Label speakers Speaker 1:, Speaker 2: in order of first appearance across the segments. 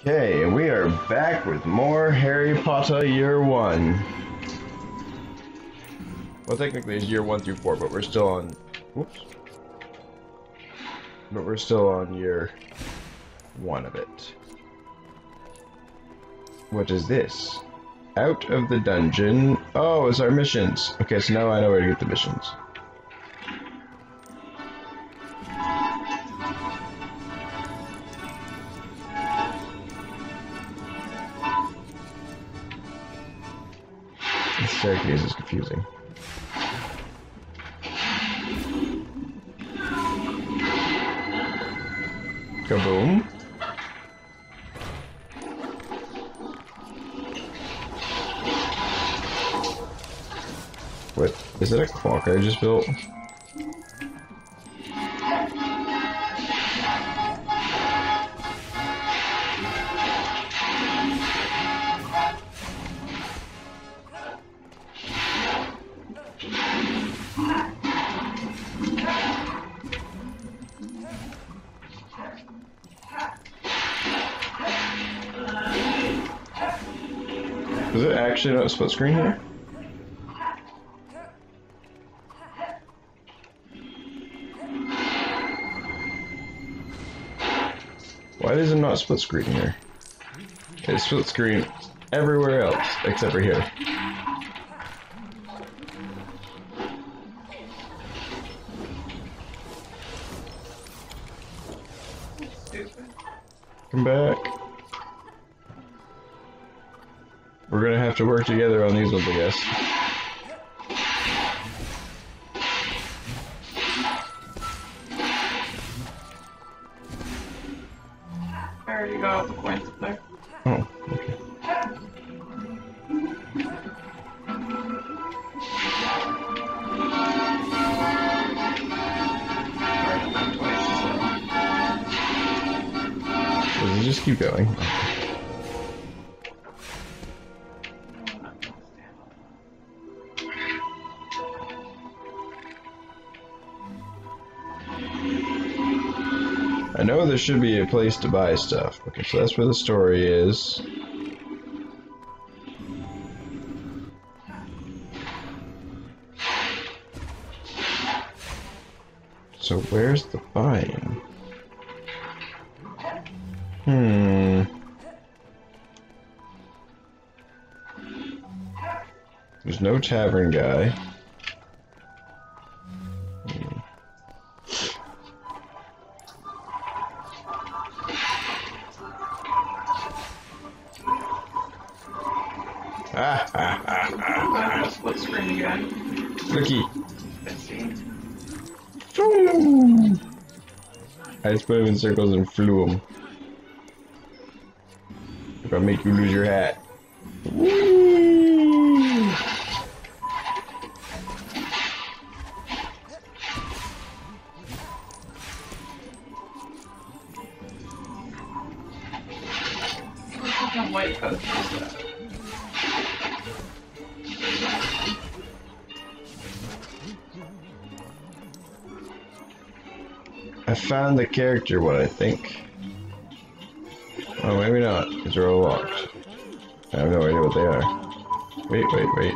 Speaker 1: Okay, we are back with more Harry Potter Year 1. Well, technically it's Year 1 through 4, but we're still on... Whoops. But we're still on Year 1 of it. What is this? Out of the dungeon. Oh, it's our missions. Okay, so now I know where to get the missions. Staircase is confusing. Kaboom. What? Is it a clock I just built? Actually not a split screen here? Why is it not split screen here? It's split screen everywhere else except for here. We're gonna have to work together on these ones, I guess.
Speaker 2: There
Speaker 1: should be a place to buy stuff. Okay, so that's where the story is. So where's the buying? Hmm. There's no tavern guy. In circles and flew him. If I make you lose your hat. Found the character what I think. Oh, maybe not, because they're all locked. I have no idea what they are. Wait, wait, wait.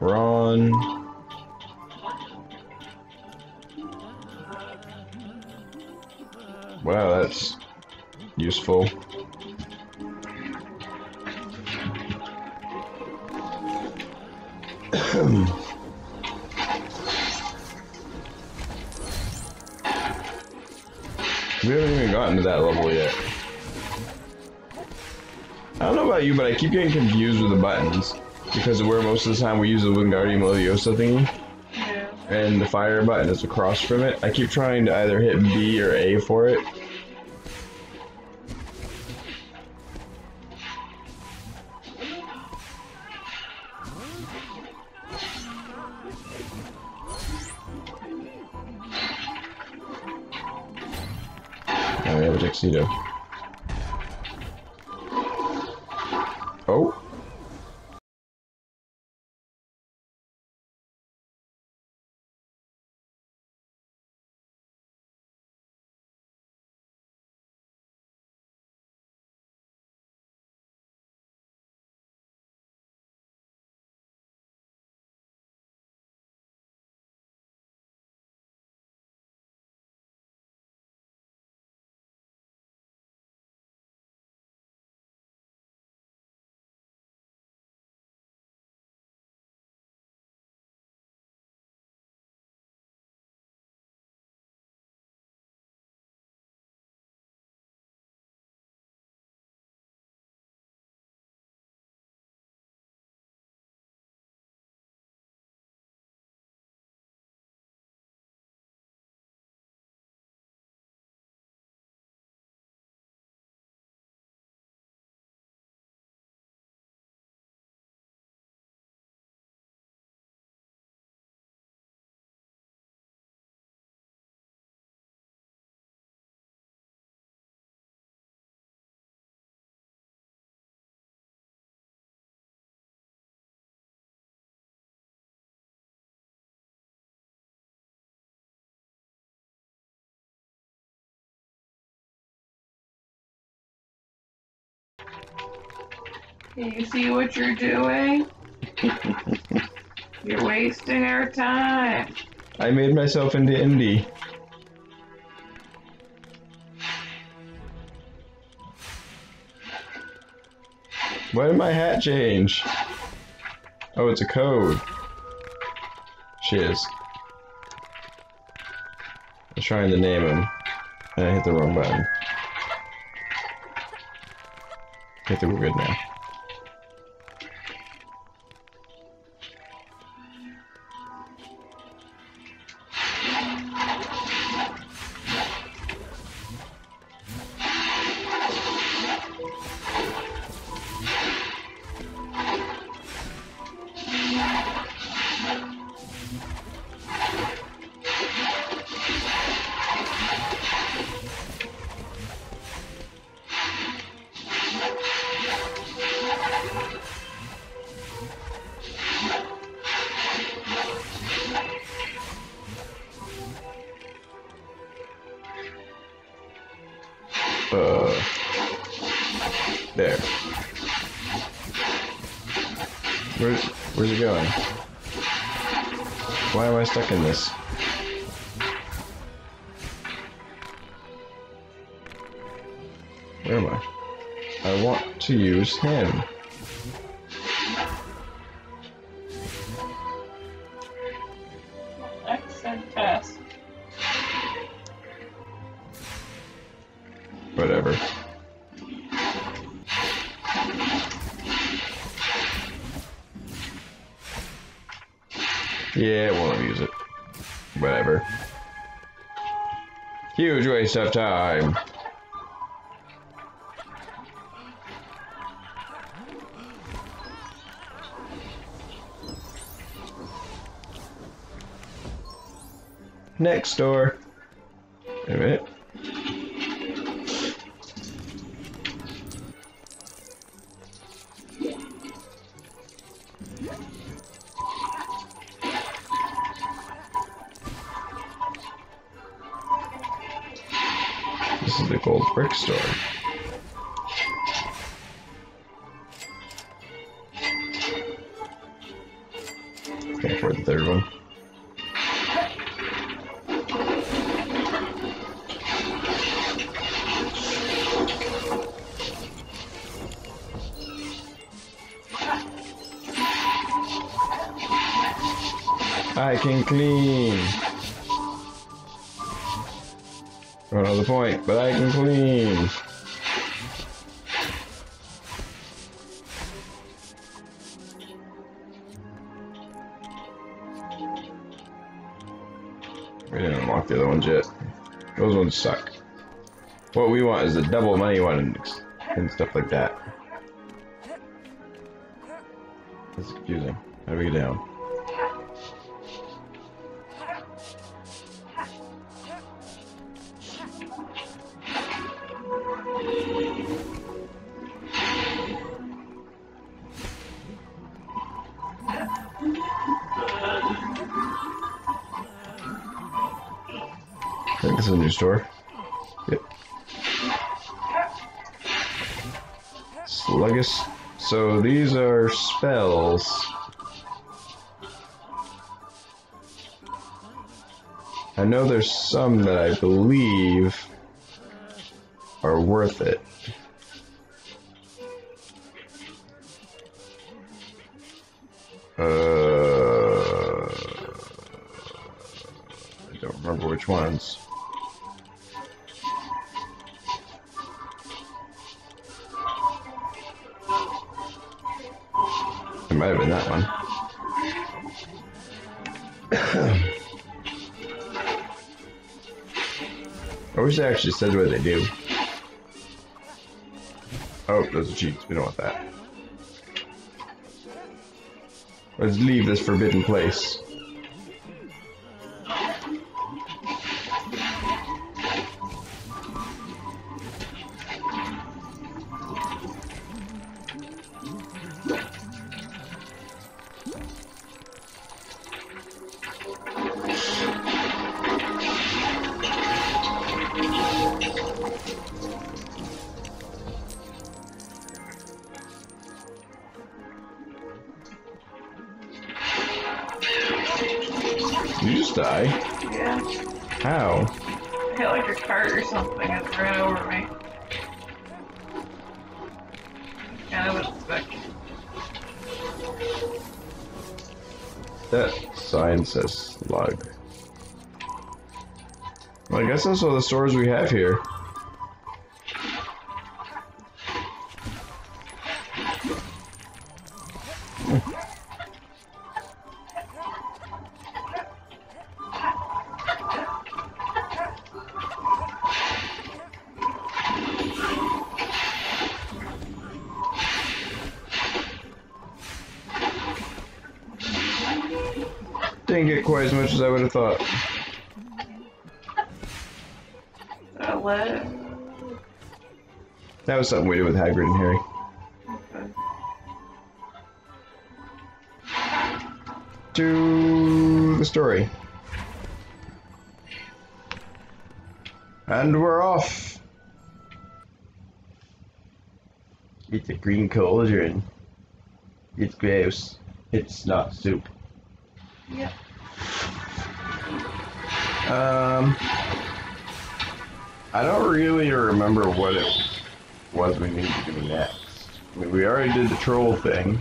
Speaker 1: Ron. Wow, that's useful. Gotten to that level yet. I don't know about you, but I keep getting confused with the buttons. Because of where most of the time we use the Wingardium Leviosa thingy,
Speaker 2: Yeah.
Speaker 1: and the fire button is across from it. I keep trying to either hit B or A for it. Now we
Speaker 2: Can you see what you're doing? You're wasting our time.
Speaker 1: I made myself into indie. Why did my hat change? Oh, it's a code. Shiz. I was trying to name him, and I hit the wrong button. I think we're good now. Where's it going? Why am I stuck in this? Where am I? I want to use him. Whatever. Huge waste of time. Next door. Wait a minute. I can clean. Don't know the point, but I can clean. We didn't unlock the other ones yet. Those ones suck. What we want is the double money one and stuff like that. That's confusing. How do we get down? Store. Yep. Sluggish. So these are spells. I know there's some that I believe are worth it. Uh, I don't remember which ones. Have been that one. I wish they actually said what they do. Oh, those are cheats. We don't want that. Let's leave this forbidden place. Says slug. Well, I guess that's all the stores we have here. Quite as much as I would have thought.
Speaker 2: Uh, that lead.
Speaker 1: That was something we did with Hagrid and Harry.
Speaker 2: Okay.
Speaker 1: To the story. And we're off. It's a green cauldron. It's gross. It's not soup. Um, I don't really remember what it was we need to do next. I mean, we already did the troll thing.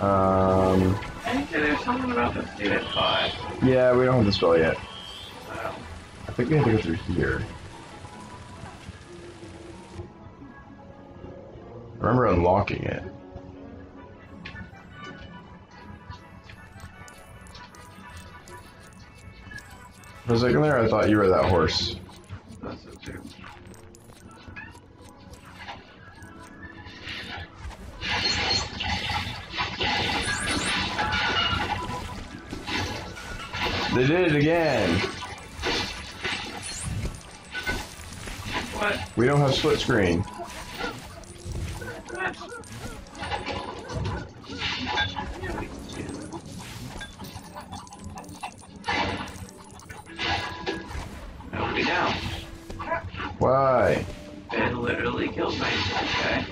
Speaker 1: Um,
Speaker 2: there's something about five.
Speaker 1: yeah, we don't have the spell yet. I think we have to go through here. I remember unlocking it. For a second there, I thought you were that horse.
Speaker 2: that's it too.
Speaker 1: They did it again.
Speaker 2: What?
Speaker 1: We don't have split screen.
Speaker 2: No, we.
Speaker 1: Why?
Speaker 2: It literally killed my guy.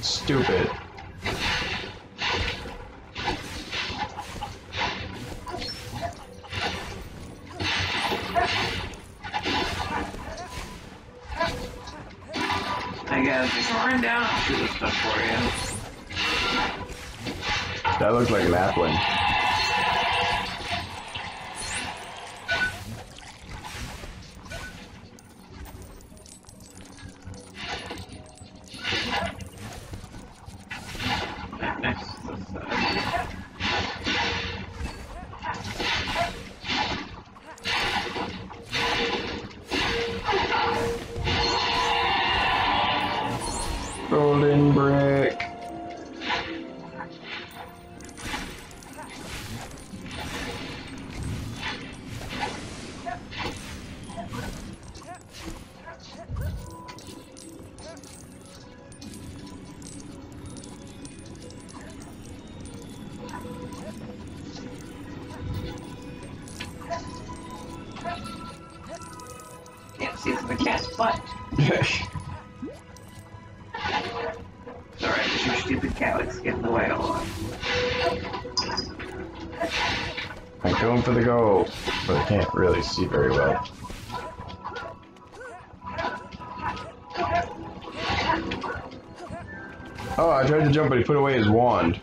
Speaker 1: Stupid.
Speaker 2: I guess can run down and do this stuff for you.
Speaker 1: That looks like an appling. Golden brick. For the goal, but I can't really see very well. Oh, I tried to jump, but he put away his wand.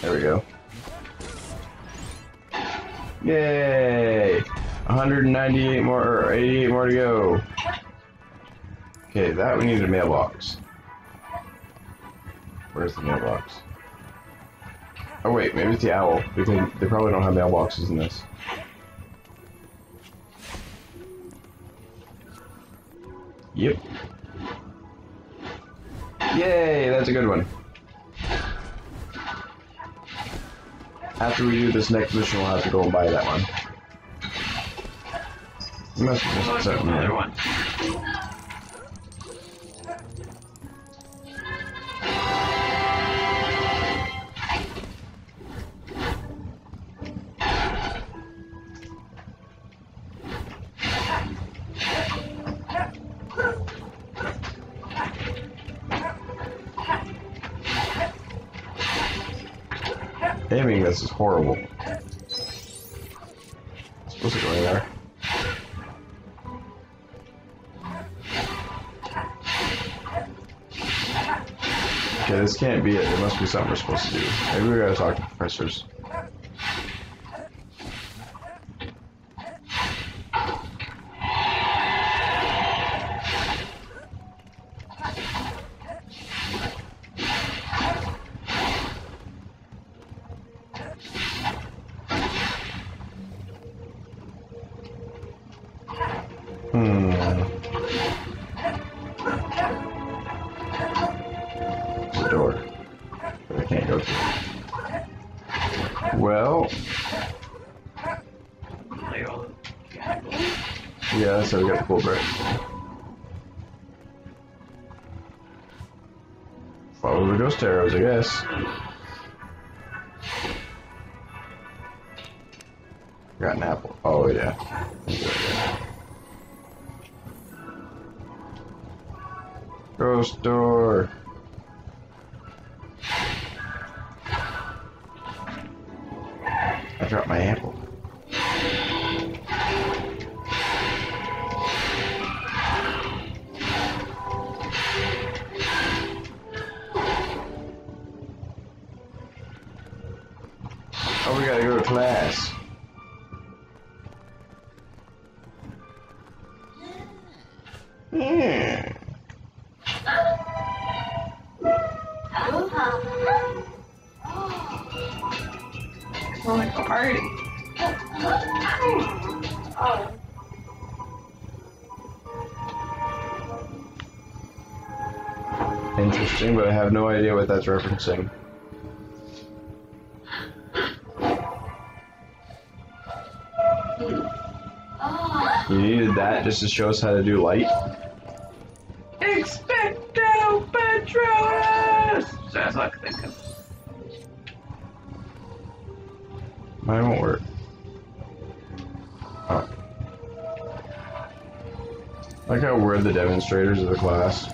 Speaker 1: There we go. Yay! 198 more, or 88 more to go. Okay, that we need a mailbox. Where's the mailbox? Oh wait, maybe it's the owl. Because they probably don't have mailboxes in this. Yep. Yay, that's a good one. After we do this next mission, we'll have to go and buy that one. You must have missed
Speaker 2: there's another one.
Speaker 1: Aiming this is horrible. supposed to go in there. Okay, this can't be it. There must be something we're supposed to do. Maybe we gotta talk to professors. Well, yeah, so we got cool brick. Follow the ghost arrows, I guess. Got an apple. Oh, yeah. Ghost door. I dropped my apple.
Speaker 2: Party.
Speaker 3: Oh.
Speaker 1: Interesting, but I have no idea what that's referencing. You needed that just to show us how to do light?
Speaker 2: Expecto Patronus! Sounds like thinking.
Speaker 1: Mine how we're the demonstrators of the class.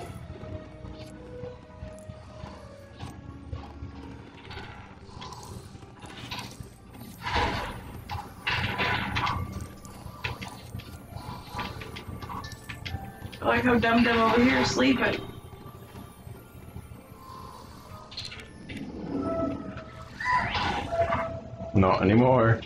Speaker 2: I like how Dum Dum over here is sleeping.
Speaker 1: Not anymore.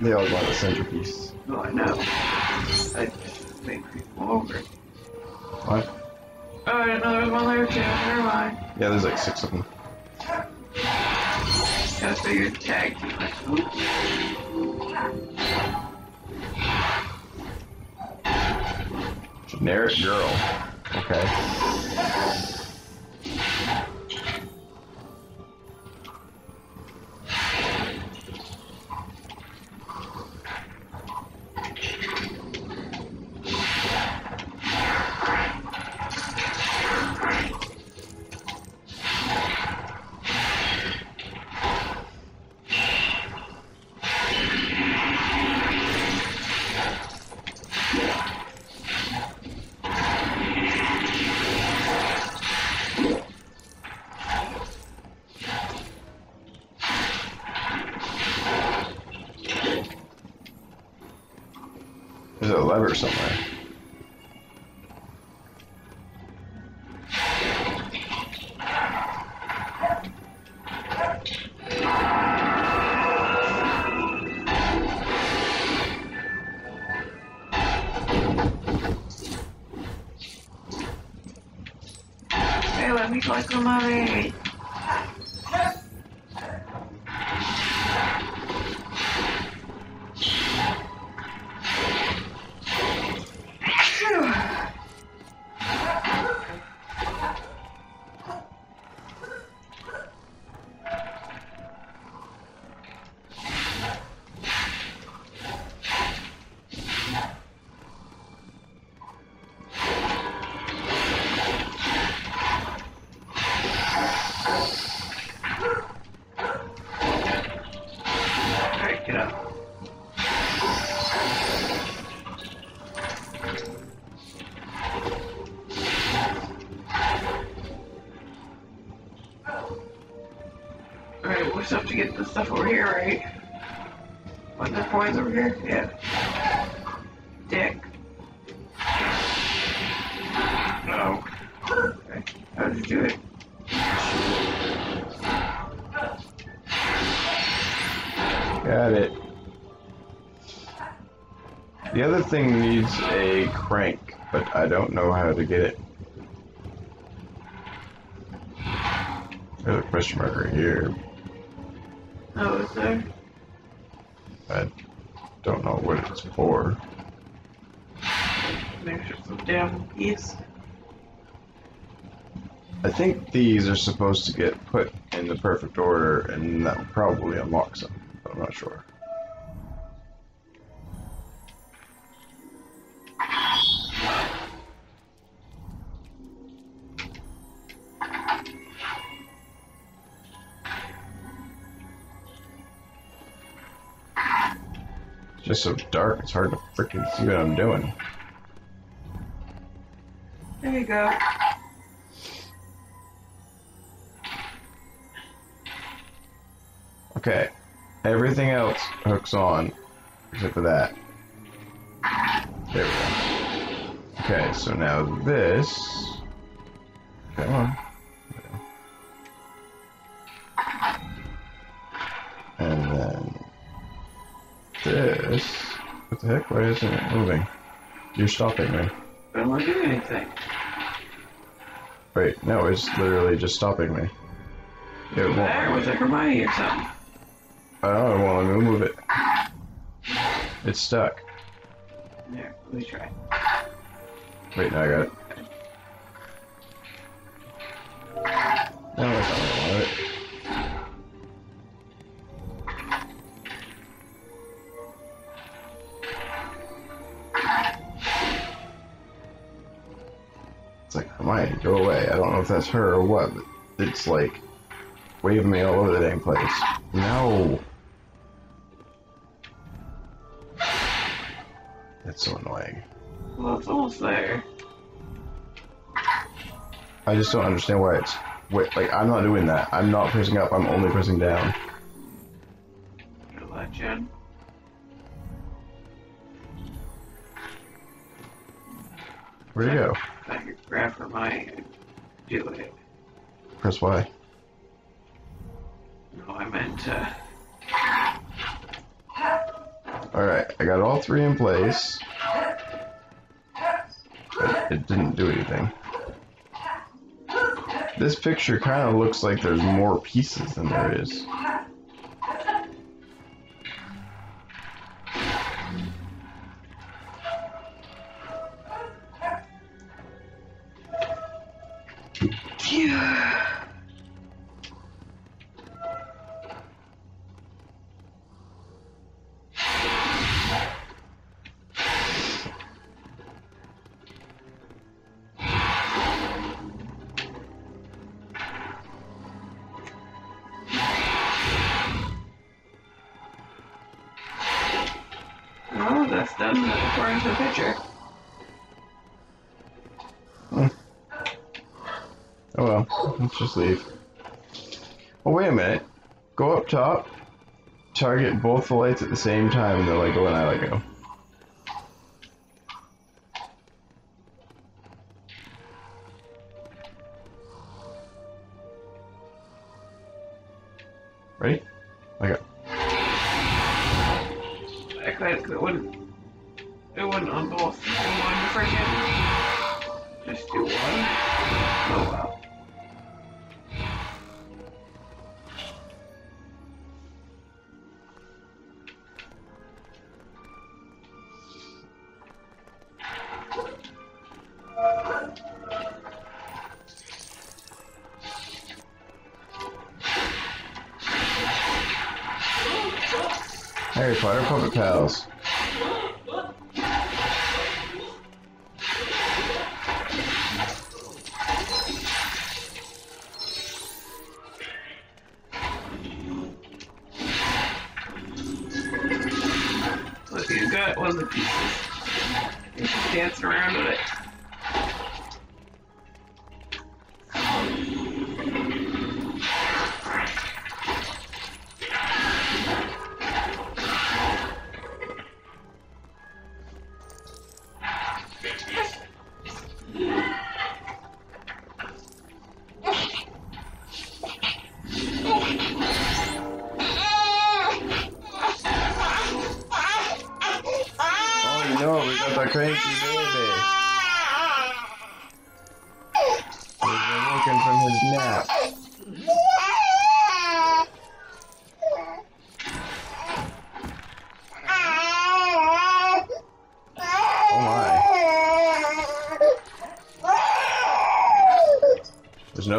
Speaker 1: They all want the centerpiece.
Speaker 2: Oh, I know. I just make people over.
Speaker 1: What?
Speaker 2: Oh, I didn't know there was one there too. Never mind.
Speaker 1: Yeah, there's like six of them.
Speaker 2: Gotta figure tag team.
Speaker 1: Generic girl. Okay. whatsoever somewhere. Crank, but I don't know how to get it. There's a question mark right here.
Speaker 2: Oh, is there?
Speaker 1: I don't know what it's for.
Speaker 2: Maybe there's some damn piece.
Speaker 1: I think these are supposed to get put in the perfect order, and that will probably unlock some, but I'm not sure. Just so dark, it's hard to freaking see what I'm doing.
Speaker 2: There you go.
Speaker 1: Okay, everything else hooks on except for that. There we go. Okay, so now this. Come on. And then this. What the heck? Why isn't it moving? You're stopping me.
Speaker 2: I'm not want to do anything.
Speaker 1: Wait, no, it's literally just stopping me. It won't.
Speaker 2: There was it Hermione or something.
Speaker 1: I don't want to move it. It's stuck.
Speaker 2: There, let me try.
Speaker 1: Wait, now I got it. No, that's her or what, it's like waving me all over the dang place. No! That's so annoying.
Speaker 2: Well, it's almost there.
Speaker 1: I just don't understand why it's. Wait, like, I'm not doing that. I'm not pressing up, I'm only pressing down.
Speaker 2: Let.
Speaker 1: Where'd it go?
Speaker 2: I could grab Hermione and do it.
Speaker 1: Press Y.
Speaker 2: No, I meant uh
Speaker 1: Alright, I got all three in place. But it didn't do anything. This picture kind of looks like there's more pieces than there is.
Speaker 2: Oh, that's done according to the picture.
Speaker 1: Oh well, let's just leave. Oh wait a minute. Go up top, target both the lights at the same time, and they're like, go and I let go. Potter Puppet Pals.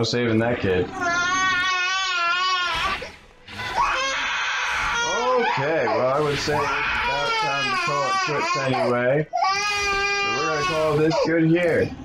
Speaker 1: No saving that kid. Okay, well I would say it's about time to call it quits anyway. So we're gonna call this good here.